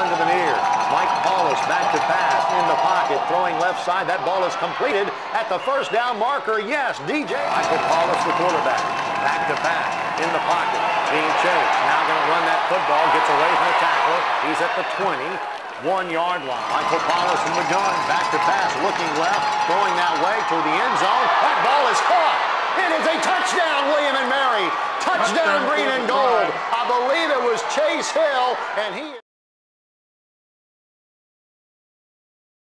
one to the near. Mike Paulus back to pass in the pocket, throwing left side. That ball is completed at the first down marker. Yes, DJ. Michael Paulus, the quarterback. Back to pass in the pocket, being chased. Now going to run that football, gets away from the tackler. He's at the 20 one-yard line. Michael Paulus from the gun, back to pass, looking left, throwing that way to the end zone. That ball is caught. It is a touchdown, William and Mary. Touchdown, touchdown green and gold. I believe it was Chase Hill, and he...